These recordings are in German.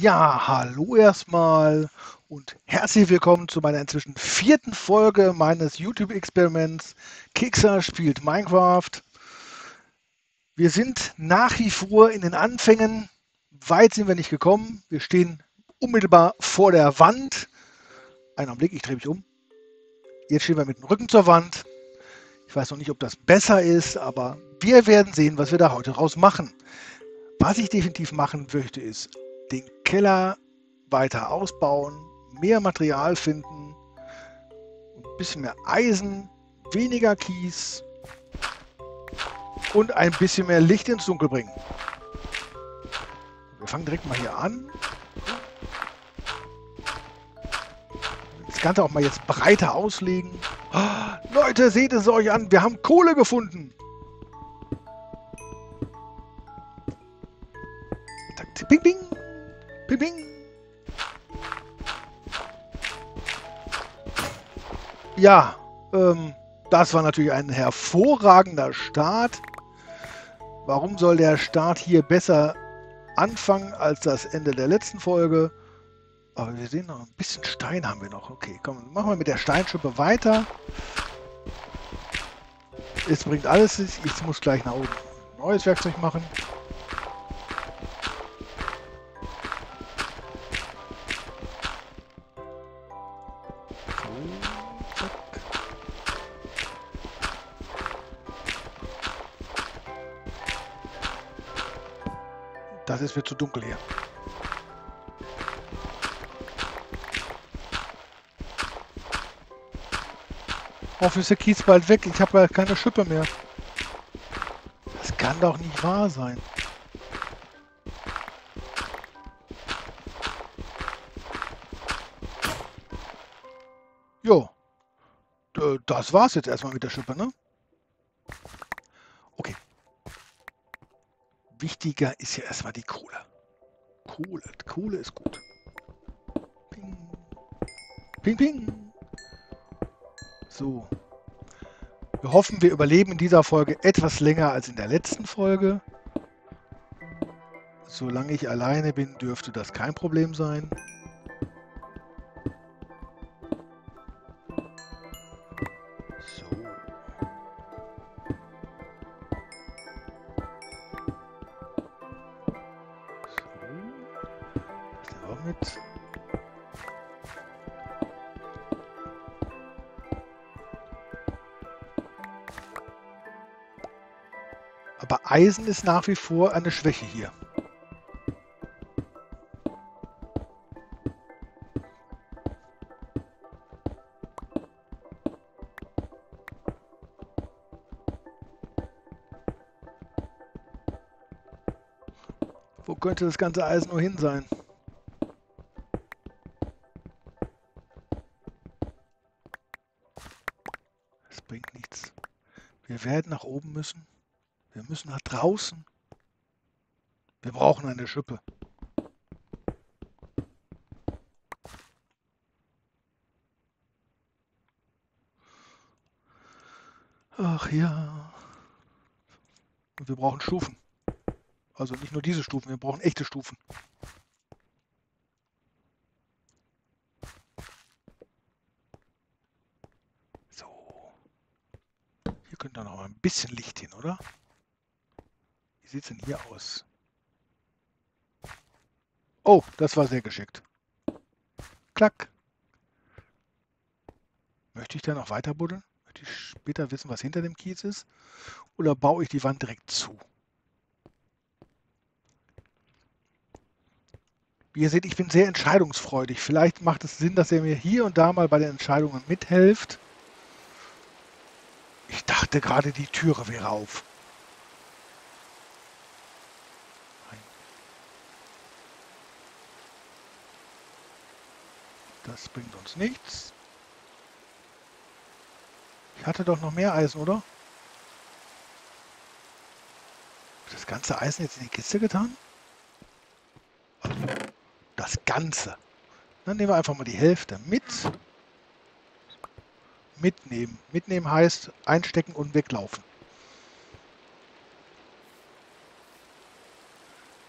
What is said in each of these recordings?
Ja, hallo erstmal und herzlich willkommen zu meiner inzwischen vierten Folge meines YouTube-Experiments. Kixer spielt Minecraft. Wir sind nach wie vor in den Anfängen. Weit sind wir nicht gekommen. Wir stehen unmittelbar vor der Wand. Einen Augenblick, ich drehe mich um. Jetzt stehen wir mit dem Rücken zur Wand. Ich weiß noch nicht, ob das besser ist, aber wir werden sehen, was wir da heute raus machen. Was ich definitiv machen möchte, ist Keller weiter ausbauen, mehr Material finden, ein bisschen mehr Eisen, weniger Kies und ein bisschen mehr Licht ins Dunkel bringen. Wir fangen direkt mal hier an. Das Ganze auch mal jetzt breiter auslegen. Oh, Leute, seht es euch an, wir haben Kohle gefunden. Ja, ähm, das war natürlich ein hervorragender Start. Warum soll der Start hier besser anfangen als das Ende der letzten Folge? Aber wir sehen noch ein bisschen Stein haben wir noch. Okay, komm, machen wir mit der Steinschippe weiter. Es bringt alles. Ich muss gleich nach oben neues Werkzeug machen. Mir zu dunkel hier. Hoffentlich ist der Kies bald weg. Ich habe ja keine Schippe mehr. Das kann doch nicht wahr sein. Jo. Das war's jetzt erstmal mit der Schippe, ne? Wichtiger ist ja erstmal die Kohle. Kohle, Kohle ist gut. Ping. Ping, ping. So. Wir hoffen, wir überleben in dieser Folge etwas länger als in der letzten Folge. Solange ich alleine bin, dürfte das kein Problem sein. Eisen ist nach wie vor eine Schwäche hier. Wo könnte das ganze Eisen nur hin sein? Es bringt nichts. Wir werden nach oben müssen. Wir müssen nach draußen. Wir brauchen eine Schippe. Ach ja. Und wir brauchen Stufen. Also nicht nur diese Stufen, wir brauchen echte Stufen. So. Hier könnte noch mal ein bisschen Licht hin, oder? Sieht es denn hier aus? Oh, das war sehr geschickt. Klack. Möchte ich da noch weiter buddeln? Möchte ich später wissen, was hinter dem Kies ist? Oder baue ich die Wand direkt zu? Wie ihr seht, ich bin sehr entscheidungsfreudig. Vielleicht macht es Sinn, dass ihr mir hier und da mal bei den Entscheidungen mithelft. Ich dachte gerade, die Türe wäre auf. Das bringt uns nichts. Ich hatte doch noch mehr Eisen, oder? Das ganze Eisen jetzt in die Kiste getan? Das Ganze. Dann nehmen wir einfach mal die Hälfte mit. Mitnehmen. Mitnehmen heißt einstecken und weglaufen.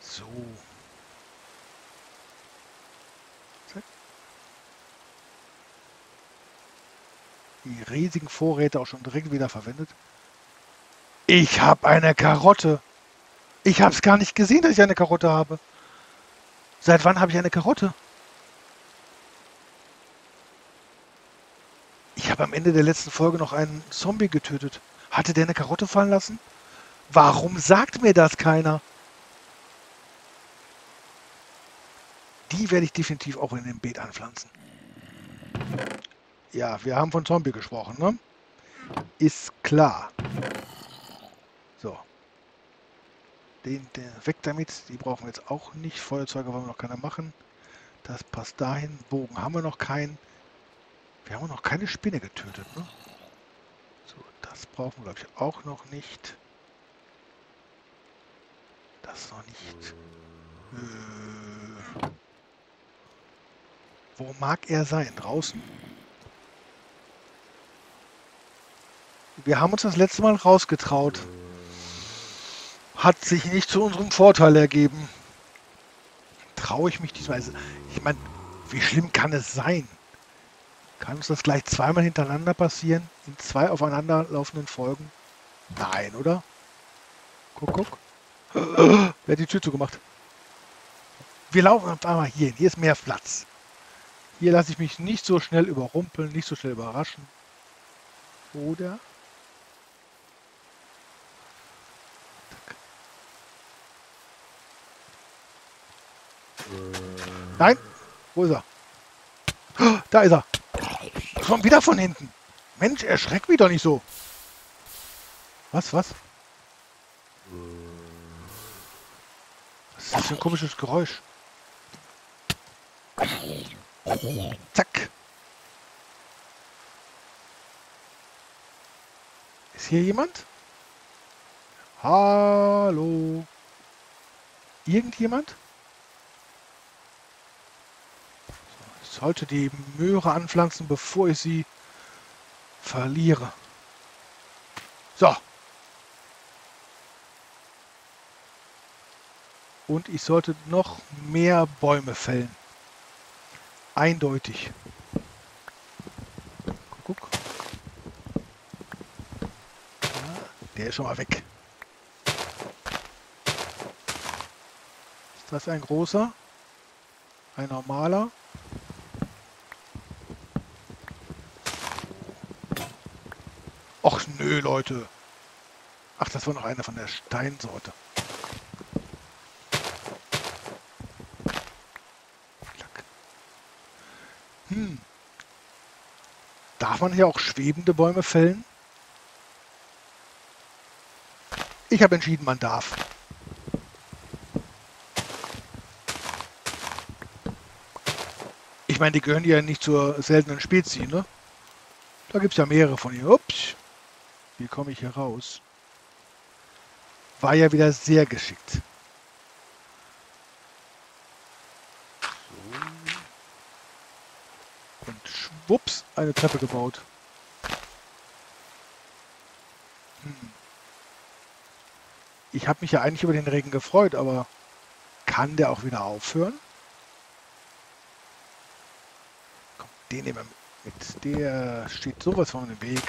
So. Die riesigen Vorräte auch schon direkt wieder verwendet. Ich habe eine Karotte. Ich habe es gar nicht gesehen, dass ich eine Karotte habe. Seit wann habe ich eine Karotte? Ich habe am Ende der letzten Folge noch einen Zombie getötet. Hatte der eine Karotte fallen lassen? Warum sagt mir das keiner? Die werde ich definitiv auch in dem Beet anpflanzen. Ja, wir haben von Zombie gesprochen, ne? Ist klar. So. Den, den, weg damit. Die brauchen wir jetzt auch nicht. Feuerzeuge wollen wir noch keine machen. Das passt dahin. Bogen haben wir noch keinen. Wir haben noch keine Spinne getötet, ne? So, das brauchen wir, glaube ich, auch noch nicht. Das noch nicht. Äh, wo mag er sein? Draußen? Wir haben uns das letzte Mal rausgetraut. Hat sich nicht zu unserem Vorteil ergeben. Traue ich mich diesmal? Also, ich meine, wie schlimm kann es sein? Kann uns das gleich zweimal hintereinander passieren? In zwei aufeinanderlaufenden Folgen? Nein, oder? Guck, guck. Wer hat die Tür zugemacht? Wir laufen auf einmal hier hin. Hier ist mehr Platz. Hier lasse ich mich nicht so schnell überrumpeln, nicht so schnell überraschen. Oder? Nein! Wo ist er? Da ist er! Kommt wieder von hinten! Mensch, erschreck mich doch nicht so! Was, was? Was ist das für ein komisches Geräusch? Zack! Ist hier jemand? Hallo? Irgendjemand? Sollte die Möhre anpflanzen, bevor ich sie verliere. So. Und ich sollte noch mehr Bäume fällen. Eindeutig. Guck, der ist schon mal weg. Ist das ein großer? Ein normaler? Nö, Leute. Ach, das war noch einer von der Steinsorte. Hm. Darf man hier auch schwebende Bäume fällen? Ich habe entschieden, man darf. Ich meine, die gehören ja nicht zur seltenen Spezies, ne? Da gibt es ja mehrere von ihnen. Ups. Wie komme ich hier raus? War ja wieder sehr geschickt. So. Und schwupps, eine Treppe gebaut. Hm. Ich habe mich ja eigentlich über den Regen gefreut, aber kann der auch wieder aufhören? Komm, den nehmen wir mit. Der steht sowas von im Weg.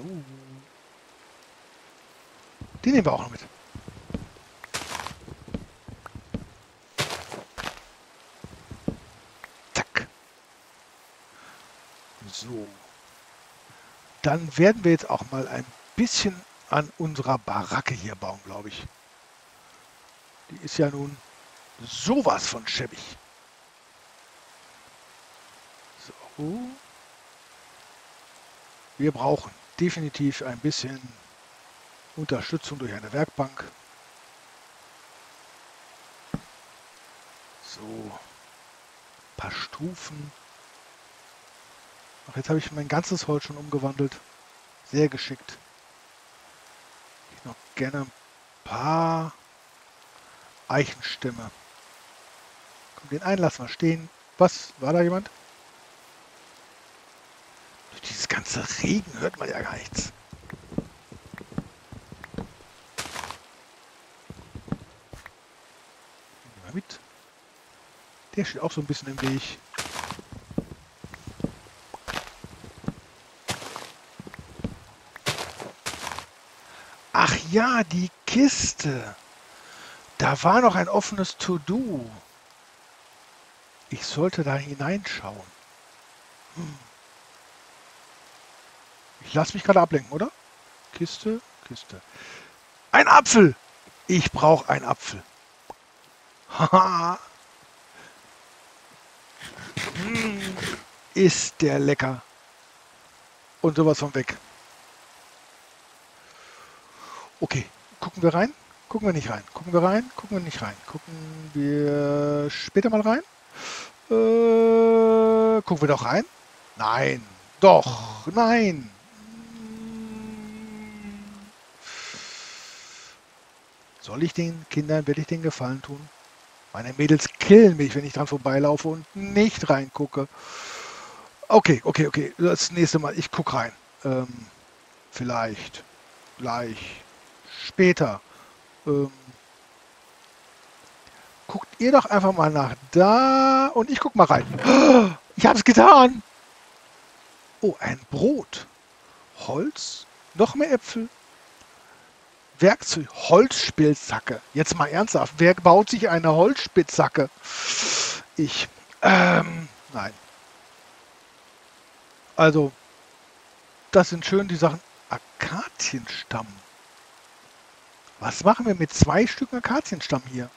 Hallo. Die nehmen wir auch noch mit. Zack. So. Dann werden wir jetzt auch mal ein bisschen an unserer Baracke hier bauen, glaube ich. Die ist ja nun sowas von schäbig. So. Wir brauchen definitiv ein bisschen Unterstützung durch eine Werkbank. So, ein paar Stufen. Ach, jetzt habe ich mein ganzes Holz schon umgewandelt. Sehr geschickt. Ich noch gerne ein paar Eichenstämme. Komm, den einen lassen wir stehen. Was? War da jemand? Ganze Regen hört man ja gar nichts. mit. Der steht auch so ein bisschen im Weg. Ach ja, die Kiste. Da war noch ein offenes To-Do. Ich sollte da hineinschauen. Hm. Ich lasse mich gerade ablenken, oder? Kiste, Kiste. Ein Apfel! Ich brauche einen Apfel. Haha. hm, ist der lecker. Und sowas von weg. Okay, gucken wir rein. Gucken wir nicht rein. Gucken wir rein. Gucken wir nicht rein. Gucken wir später mal rein. Äh, gucken wir doch rein. Nein. Doch. Nein. Soll ich den Kindern wirklich den Gefallen tun? Meine Mädels killen mich, wenn ich dran vorbeilaufe und nicht reingucke. Okay, okay, okay. Das nächste Mal, ich gucke rein. Ähm, vielleicht. Gleich. Später. Ähm, guckt ihr doch einfach mal nach da und ich guck mal rein. Ich habe es getan. Oh, ein Brot. Holz. Noch mehr Äpfel. Werkzeug. Holzspitzhacke. Jetzt mal ernsthaft. Wer baut sich eine Holzspitzhacke? Ich. Ähm, nein. Also, das sind schön die Sachen. Akazienstamm. Was machen wir mit zwei Stücken Akazienstamm hier?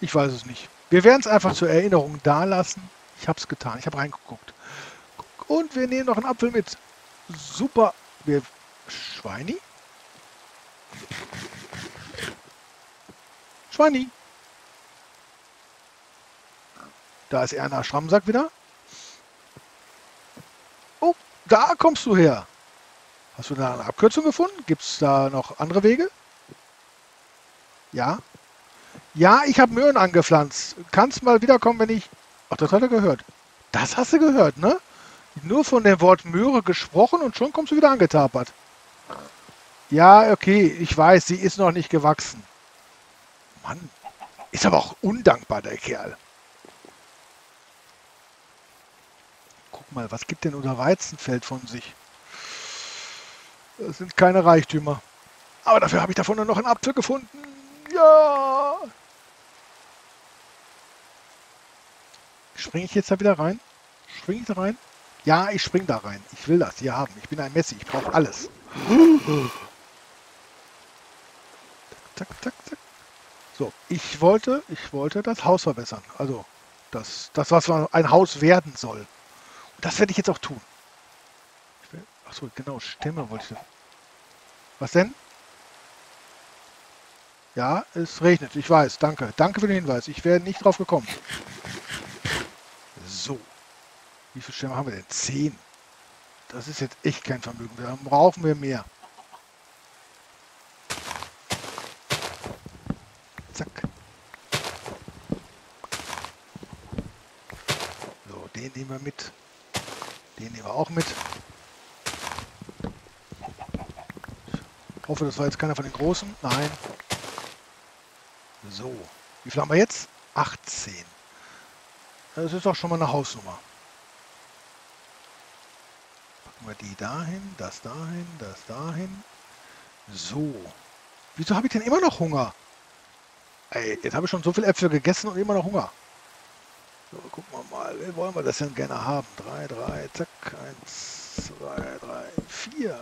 Ich weiß es nicht. Wir werden es einfach zur Erinnerung da lassen. Ich habe es getan. Ich habe reingeguckt. Und wir nehmen noch einen Apfel mit. Super. Wir Schweini? Schweini. Da ist Erna Schrammsack wieder. Oh, da kommst du her. Hast du da eine Abkürzung gefunden? Gibt es da noch andere Wege? Ja. Ja, ich habe Möhren angepflanzt. Kannst mal wiederkommen, wenn ich... Ach, das hat er gehört. Das hast du gehört, ne? Nur von dem Wort Möhre gesprochen und schon kommst du wieder angetapert. Ja, okay, ich weiß, sie ist noch nicht gewachsen. Mann, ist aber auch undankbar, der Kerl. Guck mal, was gibt denn unser Weizenfeld von sich? Das sind keine Reichtümer. Aber dafür habe ich davon nur noch einen Apfel gefunden. Ja. Springe ich jetzt da wieder rein? Springe ich da rein? Ja, ich spring da rein. Ich will das hier haben. Ich bin ein Messi. Ich brauche alles. Zack, zack, zack. So, ich wollte, ich wollte das Haus verbessern. Also das, das was ein Haus werden soll. Und das werde ich jetzt auch tun. Achso, genau, Stämme wollte ich. Was denn? Ja, es regnet, ich weiß, danke. Danke für den Hinweis. Ich wäre nicht drauf gekommen. So. Wie viele Stämme haben wir denn? Zehn. Das ist jetzt echt kein Vermögen. Da brauchen wir mehr. Zack. So, den nehmen wir mit. Den nehmen wir auch mit. hoffe, das war jetzt keiner von den Großen. Nein. So. Wie viel haben wir jetzt? 18. Das ist doch schon mal eine Hausnummer. Packen wir die dahin, das dahin, das dahin. So. Wieso habe ich denn immer noch Hunger? Ey, jetzt habe ich schon so viele Äpfel gegessen und immer noch Hunger. So, gucken wir mal. Wie wollen wir das denn gerne haben? 3, 3, zack. 1, 2, 3, 4.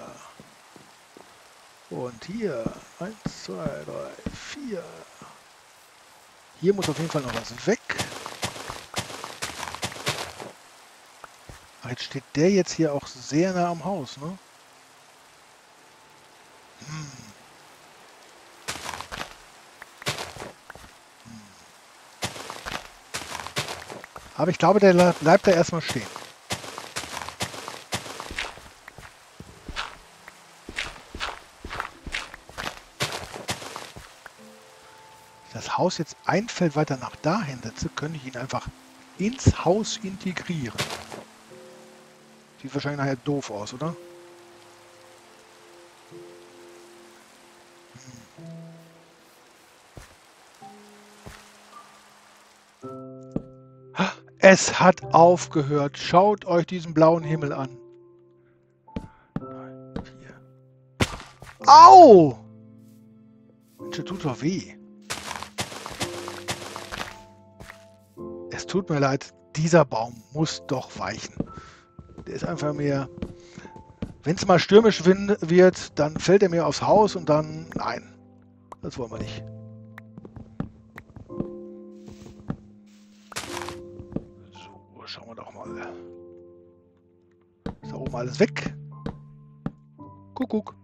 Und hier, 1, 2, 3, 4. Hier muss auf jeden Fall noch was weg. Ach, jetzt steht der jetzt hier auch sehr nah am Haus, ne? Hm. Aber ich glaube, der bleibt da erstmal stehen. Haus jetzt ein Feld weiter nach dahin setze, könnte ich ihn einfach ins Haus integrieren. Sieht wahrscheinlich nachher doof aus, oder? Hm. Es hat aufgehört. Schaut euch diesen blauen Himmel an. Au! Mensch, tut doch weh. Es tut mir leid, dieser Baum muss doch weichen. Der ist einfach mehr... Wenn es mal stürmisch wird, dann fällt er mir aufs Haus und dann... Nein, das wollen wir nicht. Schauen wir doch mal. Ist da oben alles weg? Kuckuck.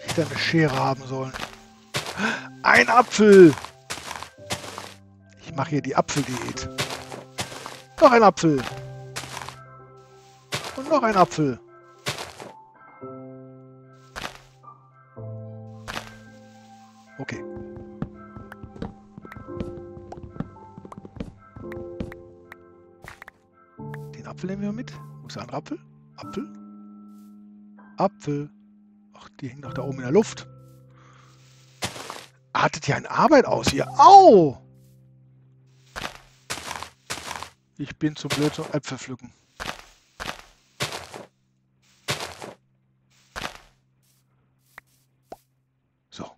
hätte eine Schere haben sollen. Ein Apfel! Ich mache hier die Apfeldiät. Noch ein Apfel. Und noch ein Apfel. Okay. Den Apfel nehmen wir mit. Wo ist der andere Apfel? Apfel? Apfel. Ach, die hängen doch da oben in der Luft. Artet ja eine Arbeit aus hier. Au! Ich bin zu blöd zum Äpfel pflücken. So.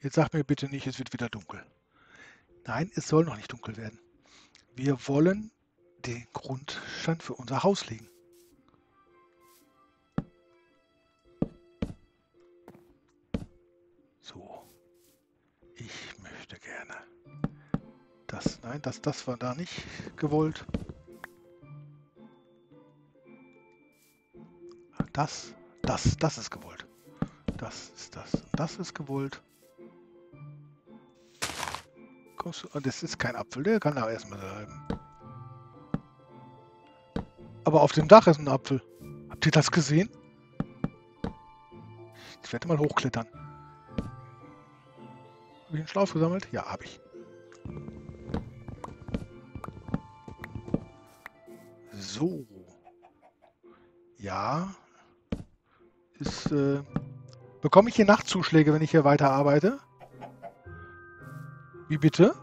Jetzt sag mir bitte nicht, es wird wieder dunkel. Nein, es soll noch nicht dunkel werden. Wir wollen den Grundstein für unser Haus legen. Das. Nein, das, das war da nicht gewollt. Das, das, das ist gewollt. Das ist das. Das ist gewollt. Und das ist kein Apfel, der kann da erstmal bleiben. Aber auf dem Dach ist ein Apfel. Habt ihr das gesehen? Ich werde mal hochklettern. Habe ich einen Schlauch gesammelt? Ja, habe ich. So. Ja. Ist, äh, bekomme ich hier Nachtzuschläge, wenn ich hier weiter arbeite? Wie bitte?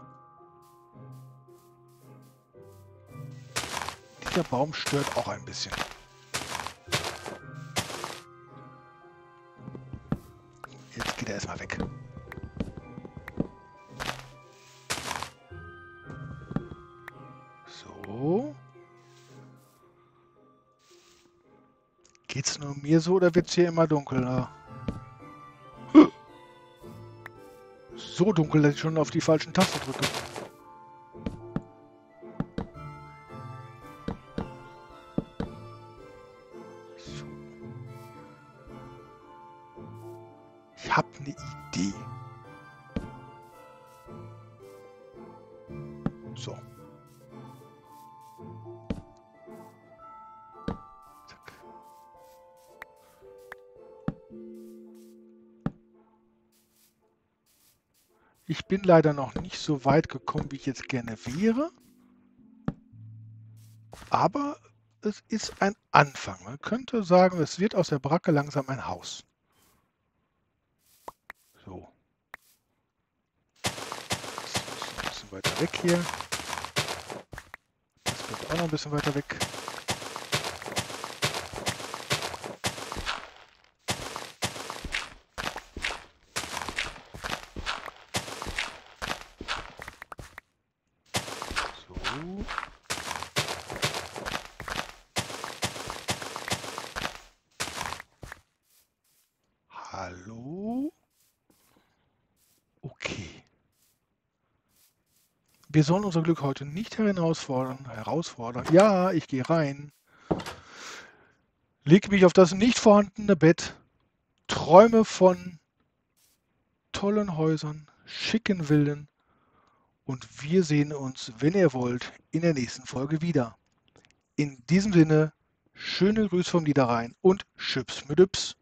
Dieser Baum stört auch ein bisschen. Jetzt geht er erstmal weg. Geht's nur mir so oder wird's hier immer dunkler? So dunkel, dass ich schon auf die falschen Tasten drücke. Ich bin leider noch nicht so weit gekommen, wie ich jetzt gerne wäre. Aber es ist ein Anfang. Man könnte sagen, es wird aus der Bracke langsam ein Haus. So. Das ist ein bisschen weiter weg hier. Das wird auch noch ein bisschen weiter weg. Hallo? Okay. Wir sollen unser Glück heute nicht herausfordern. herausfordern. Ja, ich gehe rein. Leg mich auf das nicht vorhandene Bett. Träume von tollen Häusern, schicken Villen. Und wir sehen uns, wenn ihr wollt, in der nächsten Folge wieder. In diesem Sinne, schöne Grüße vom Niederrhein und Schüps mit Yps.